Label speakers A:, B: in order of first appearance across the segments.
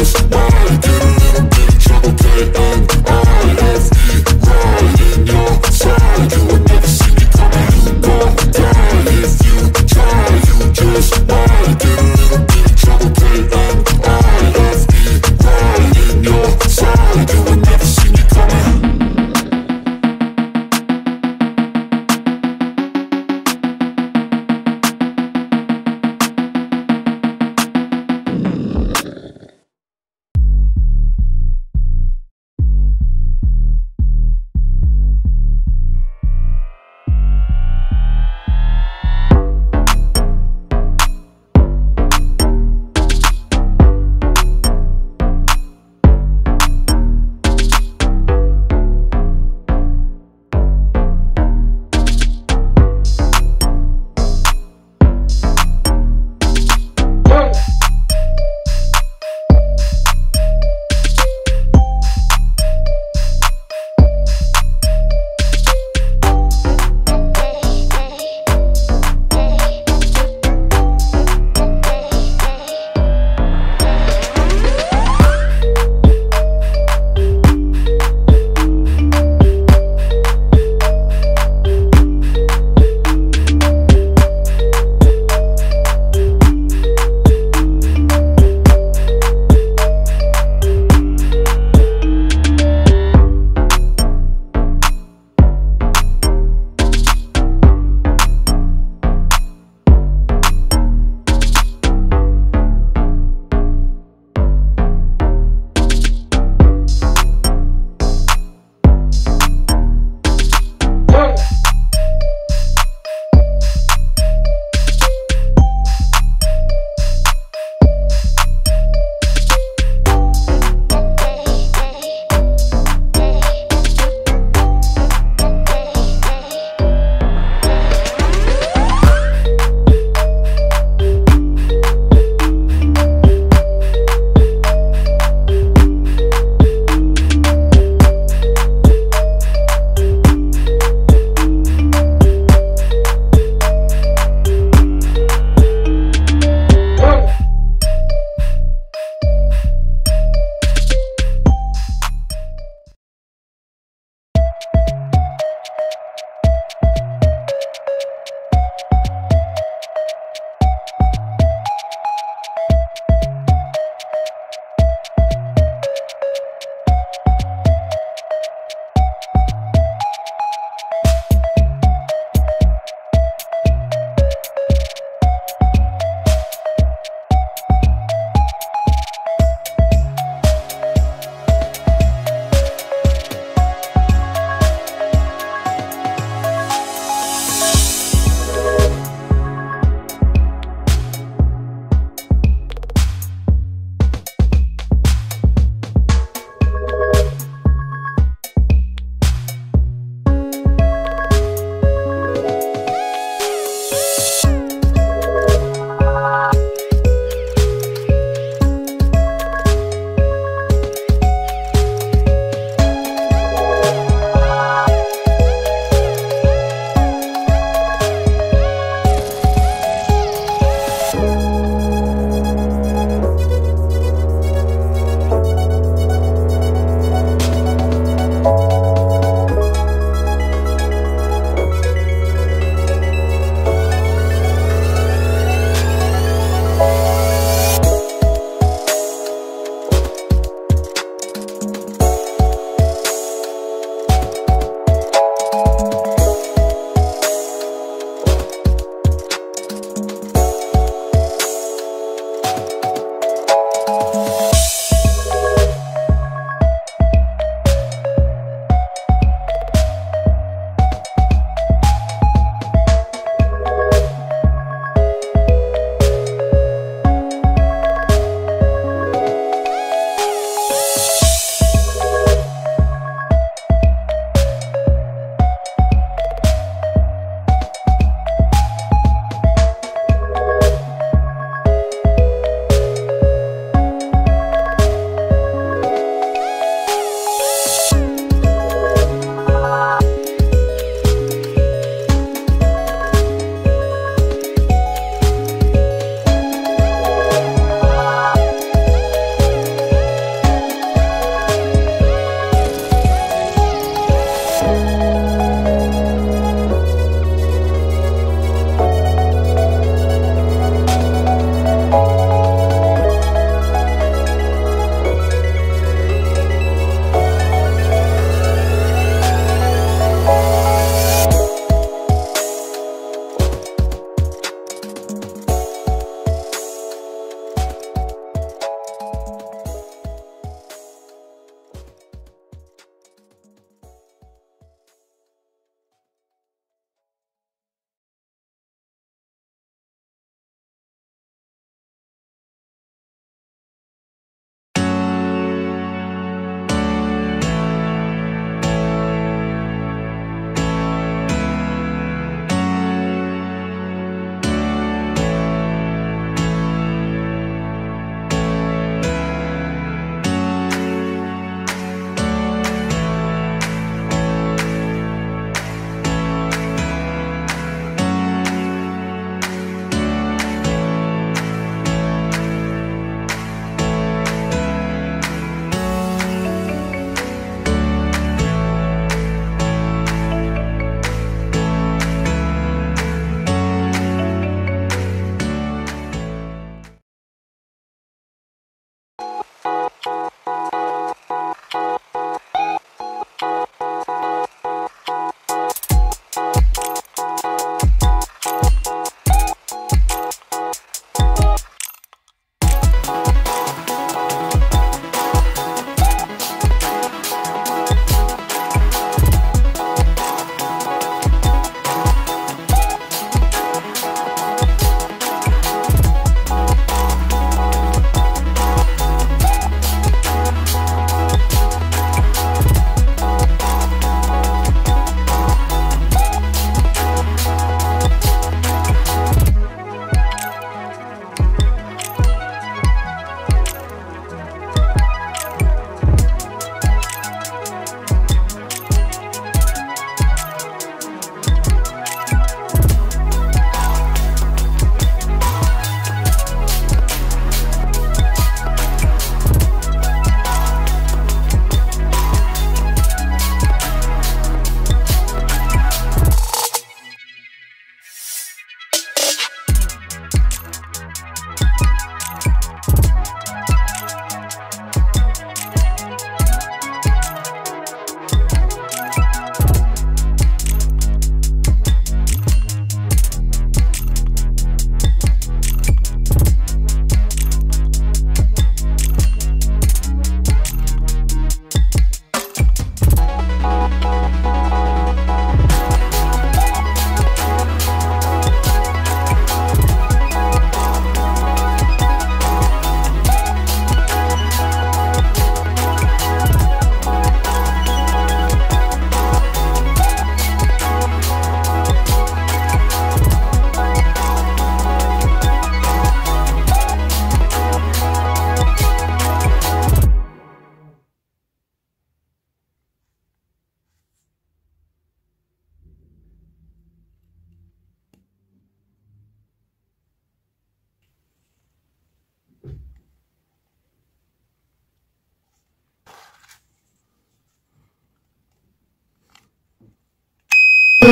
A: honest. Whoa.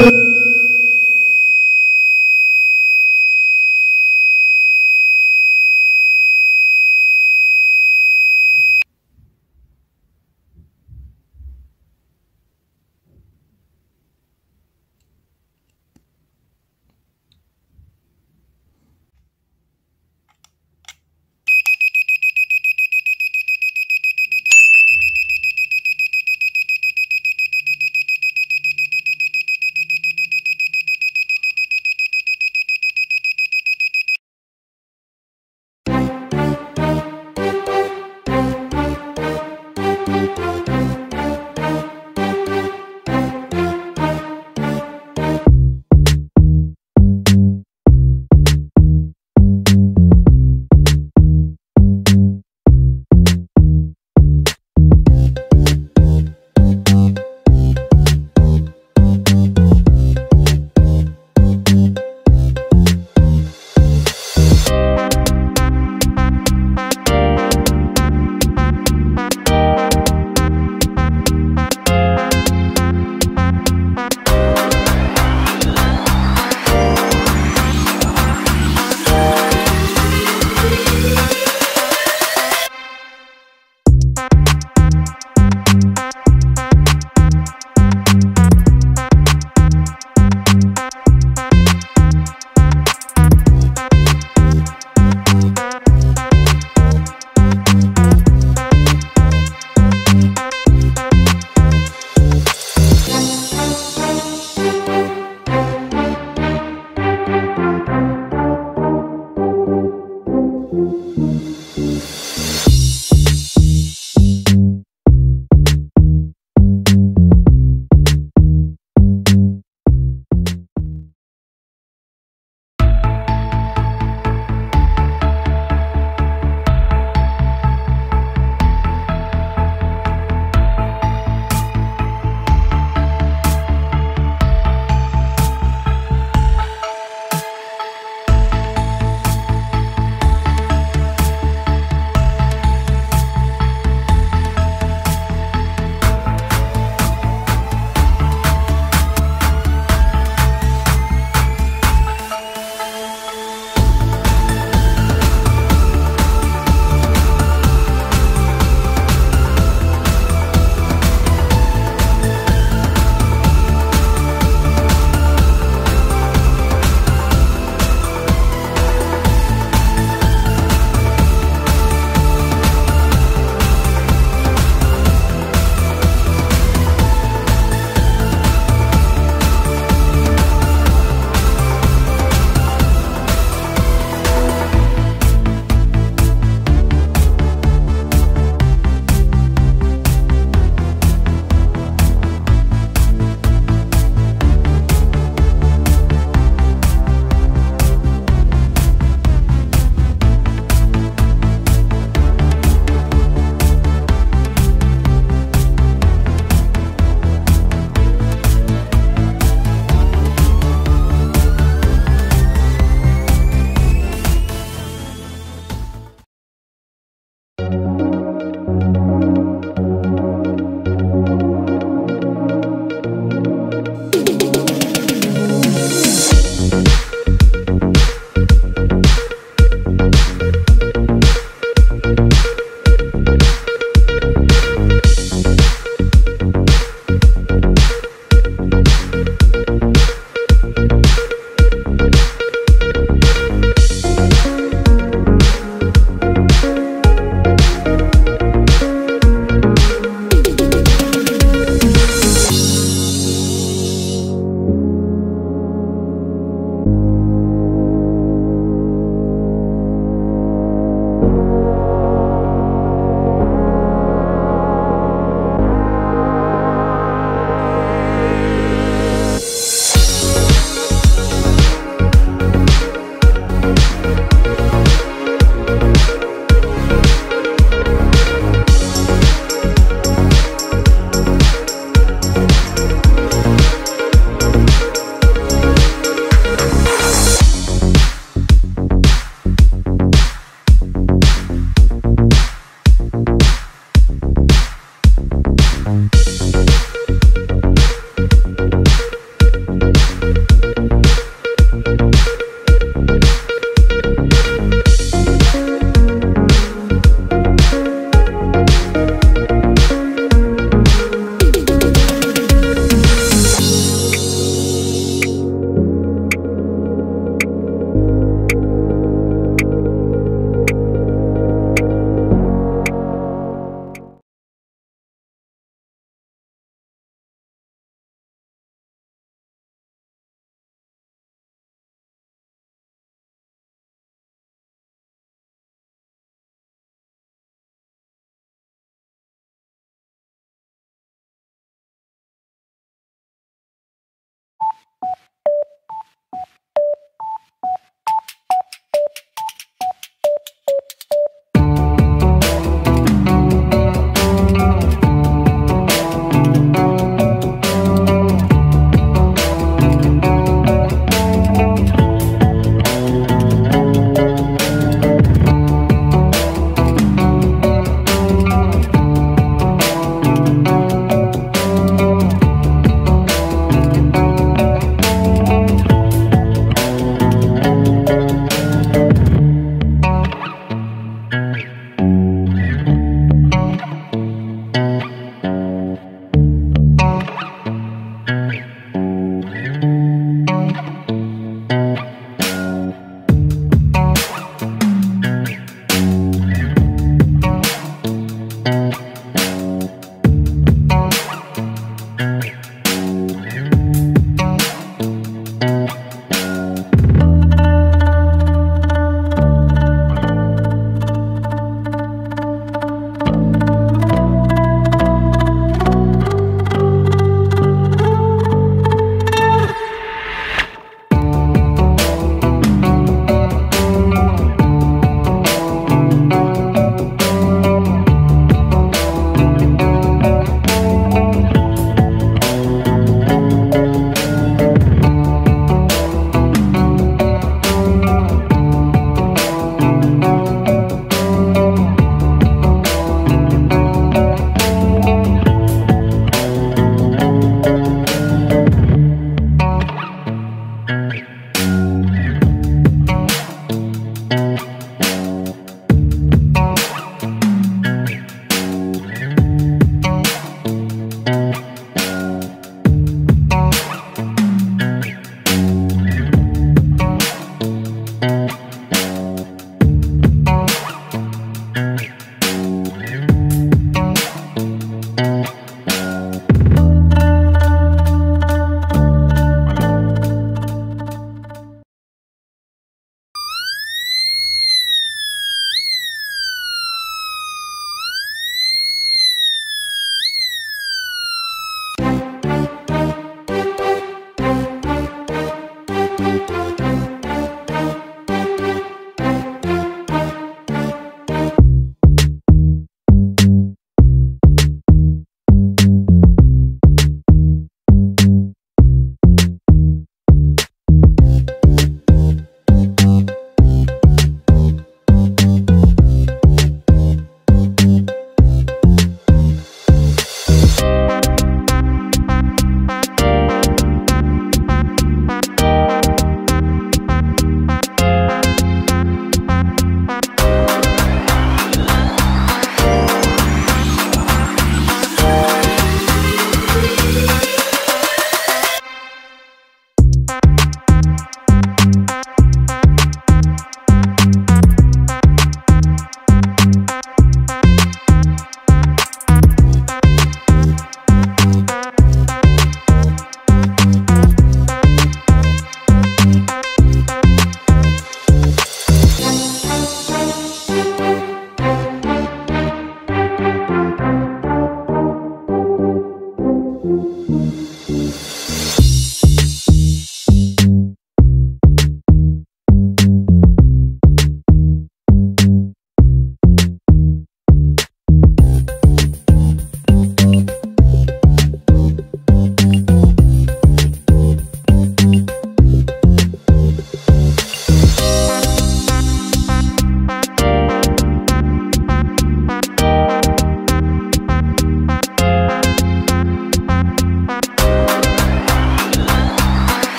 A: Thank